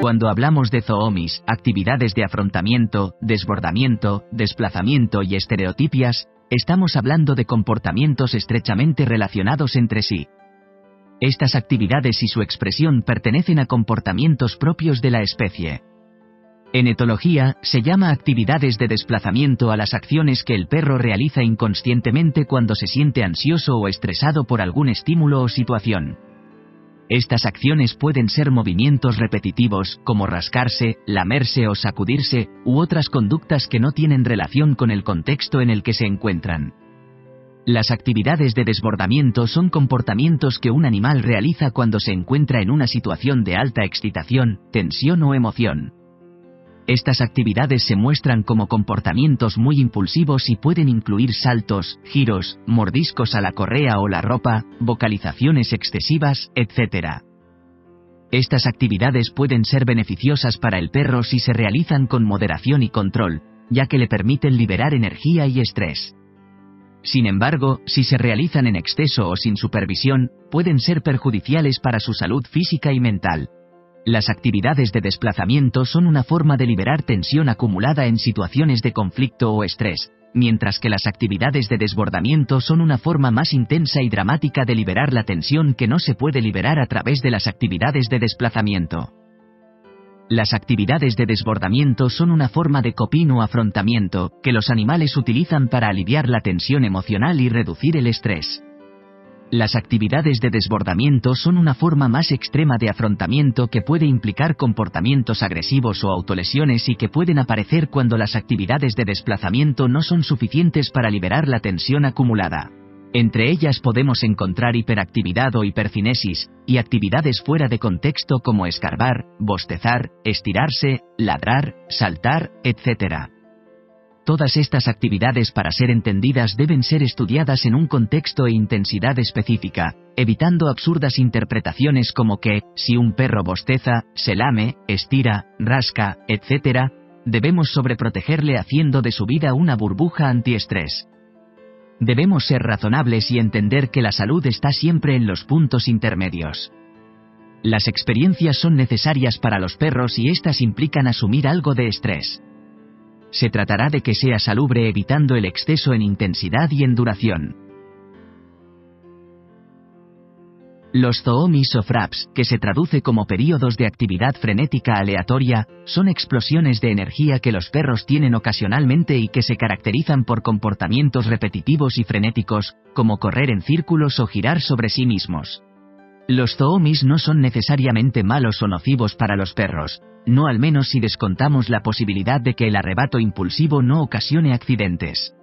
Cuando hablamos de zoomis, actividades de afrontamiento, desbordamiento, desplazamiento y estereotipias, estamos hablando de comportamientos estrechamente relacionados entre sí. Estas actividades y su expresión pertenecen a comportamientos propios de la especie. En etología, se llama actividades de desplazamiento a las acciones que el perro realiza inconscientemente cuando se siente ansioso o estresado por algún estímulo o situación. Estas acciones pueden ser movimientos repetitivos, como rascarse, lamerse o sacudirse, u otras conductas que no tienen relación con el contexto en el que se encuentran. Las actividades de desbordamiento son comportamientos que un animal realiza cuando se encuentra en una situación de alta excitación, tensión o emoción. Estas actividades se muestran como comportamientos muy impulsivos y pueden incluir saltos, giros, mordiscos a la correa o la ropa, vocalizaciones excesivas, etc. Estas actividades pueden ser beneficiosas para el perro si se realizan con moderación y control, ya que le permiten liberar energía y estrés. Sin embargo, si se realizan en exceso o sin supervisión, pueden ser perjudiciales para su salud física y mental. Las actividades de desplazamiento son una forma de liberar tensión acumulada en situaciones de conflicto o estrés, mientras que las actividades de desbordamiento son una forma más intensa y dramática de liberar la tensión que no se puede liberar a través de las actividades de desplazamiento. Las actividades de desbordamiento son una forma de copín o afrontamiento, que los animales utilizan para aliviar la tensión emocional y reducir el estrés. Las actividades de desbordamiento son una forma más extrema de afrontamiento que puede implicar comportamientos agresivos o autolesiones y que pueden aparecer cuando las actividades de desplazamiento no son suficientes para liberar la tensión acumulada. Entre ellas podemos encontrar hiperactividad o hipercinesis, y actividades fuera de contexto como escarbar, bostezar, estirarse, ladrar, saltar, etc. Todas estas actividades para ser entendidas deben ser estudiadas en un contexto e intensidad específica, evitando absurdas interpretaciones como que, si un perro bosteza, se lame, estira, rasca, etc., debemos sobreprotegerle haciendo de su vida una burbuja antiestrés. Debemos ser razonables y entender que la salud está siempre en los puntos intermedios. Las experiencias son necesarias para los perros y estas implican asumir algo de estrés se tratará de que sea salubre evitando el exceso en intensidad y en duración. Los zoomis o fraps, que se traduce como períodos de actividad frenética aleatoria, son explosiones de energía que los perros tienen ocasionalmente y que se caracterizan por comportamientos repetitivos y frenéticos, como correr en círculos o girar sobre sí mismos. Los zoomis no son necesariamente malos o nocivos para los perros, no al menos si descontamos la posibilidad de que el arrebato impulsivo no ocasione accidentes.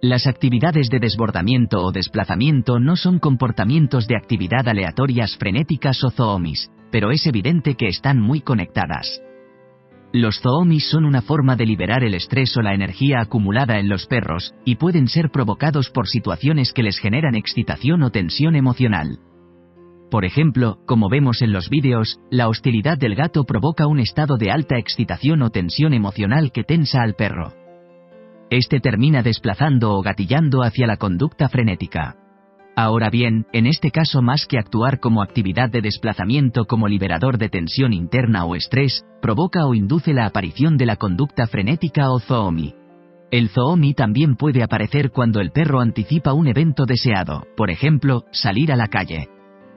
Las actividades de desbordamiento o desplazamiento no son comportamientos de actividad aleatorias frenéticas o zoomis, pero es evidente que están muy conectadas. Los zoomis son una forma de liberar el estrés o la energía acumulada en los perros, y pueden ser provocados por situaciones que les generan excitación o tensión emocional. Por ejemplo, como vemos en los vídeos, la hostilidad del gato provoca un estado de alta excitación o tensión emocional que tensa al perro. Este termina desplazando o gatillando hacia la conducta frenética. Ahora bien, en este caso más que actuar como actividad de desplazamiento como liberador de tensión interna o estrés, provoca o induce la aparición de la conducta frenética o zoomi. El zoomi también puede aparecer cuando el perro anticipa un evento deseado, por ejemplo, salir a la calle.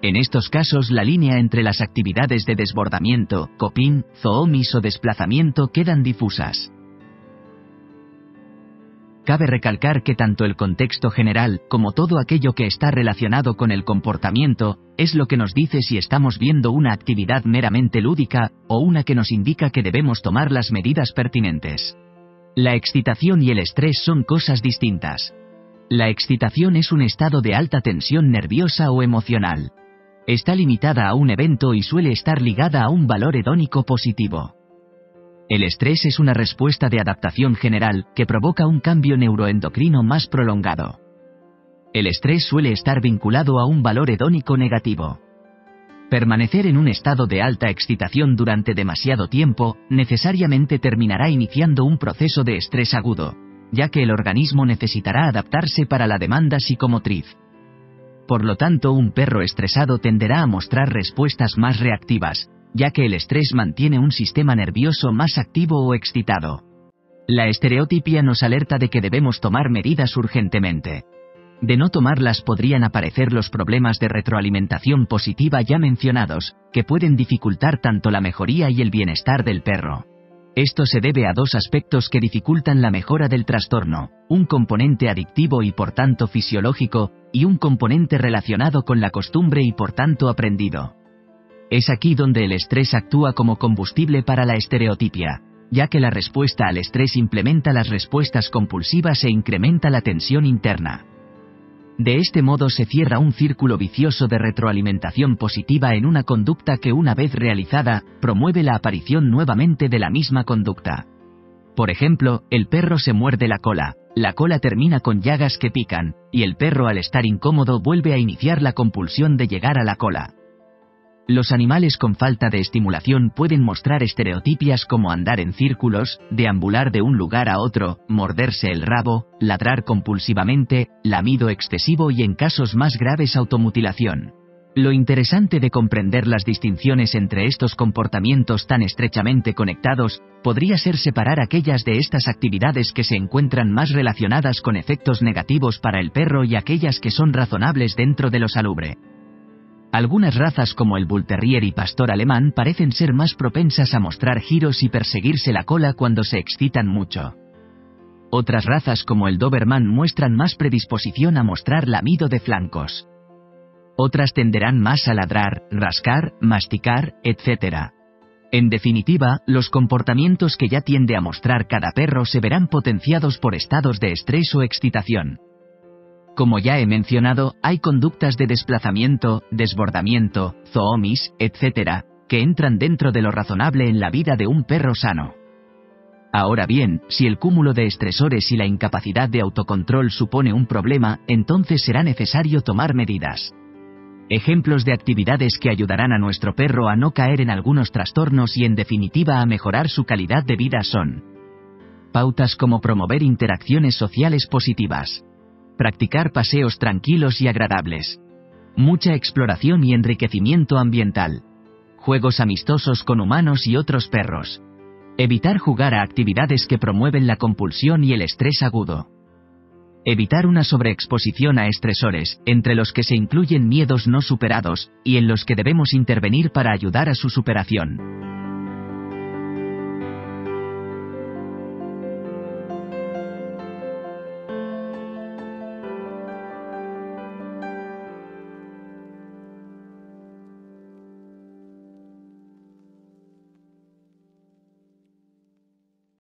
En estos casos la línea entre las actividades de desbordamiento, copín, zoomis o desplazamiento quedan difusas. Cabe recalcar que tanto el contexto general como todo aquello que está relacionado con el comportamiento es lo que nos dice si estamos viendo una actividad meramente lúdica o una que nos indica que debemos tomar las medidas pertinentes. La excitación y el estrés son cosas distintas. La excitación es un estado de alta tensión nerviosa o emocional. Está limitada a un evento y suele estar ligada a un valor hedónico positivo. El estrés es una respuesta de adaptación general que provoca un cambio neuroendocrino más prolongado. El estrés suele estar vinculado a un valor hedónico negativo. Permanecer en un estado de alta excitación durante demasiado tiempo necesariamente terminará iniciando un proceso de estrés agudo, ya que el organismo necesitará adaptarse para la demanda psicomotriz. Por lo tanto, un perro estresado tenderá a mostrar respuestas más reactivas, ya que el estrés mantiene un sistema nervioso más activo o excitado. La estereotipia nos alerta de que debemos tomar medidas urgentemente. De no tomarlas podrían aparecer los problemas de retroalimentación positiva ya mencionados, que pueden dificultar tanto la mejoría y el bienestar del perro. Esto se debe a dos aspectos que dificultan la mejora del trastorno, un componente adictivo y por tanto fisiológico, y un componente relacionado con la costumbre y por tanto aprendido. Es aquí donde el estrés actúa como combustible para la estereotipia, ya que la respuesta al estrés implementa las respuestas compulsivas e incrementa la tensión interna. De este modo se cierra un círculo vicioso de retroalimentación positiva en una conducta que una vez realizada, promueve la aparición nuevamente de la misma conducta. Por ejemplo, el perro se muerde la cola, la cola termina con llagas que pican, y el perro al estar incómodo vuelve a iniciar la compulsión de llegar a la cola. Los animales con falta de estimulación pueden mostrar estereotipias como andar en círculos, deambular de un lugar a otro, morderse el rabo, ladrar compulsivamente, lamido excesivo y en casos más graves automutilación. Lo interesante de comprender las distinciones entre estos comportamientos tan estrechamente conectados, podría ser separar aquellas de estas actividades que se encuentran más relacionadas con efectos negativos para el perro y aquellas que son razonables dentro de lo salubre. Algunas razas como el Bull Terrier y Pastor Alemán parecen ser más propensas a mostrar giros y perseguirse la cola cuando se excitan mucho. Otras razas como el Doberman muestran más predisposición a mostrar lamido de flancos. Otras tenderán más a ladrar, rascar, masticar, etc. En definitiva, los comportamientos que ya tiende a mostrar cada perro se verán potenciados por estados de estrés o excitación. Como ya he mencionado, hay conductas de desplazamiento, desbordamiento, zoomis, etc., que entran dentro de lo razonable en la vida de un perro sano. Ahora bien, si el cúmulo de estresores y la incapacidad de autocontrol supone un problema, entonces será necesario tomar medidas. Ejemplos de actividades que ayudarán a nuestro perro a no caer en algunos trastornos y en definitiva a mejorar su calidad de vida son pautas como promover interacciones sociales positivas, Practicar paseos tranquilos y agradables. Mucha exploración y enriquecimiento ambiental. Juegos amistosos con humanos y otros perros. Evitar jugar a actividades que promueven la compulsión y el estrés agudo. Evitar una sobreexposición a estresores, entre los que se incluyen miedos no superados, y en los que debemos intervenir para ayudar a su superación.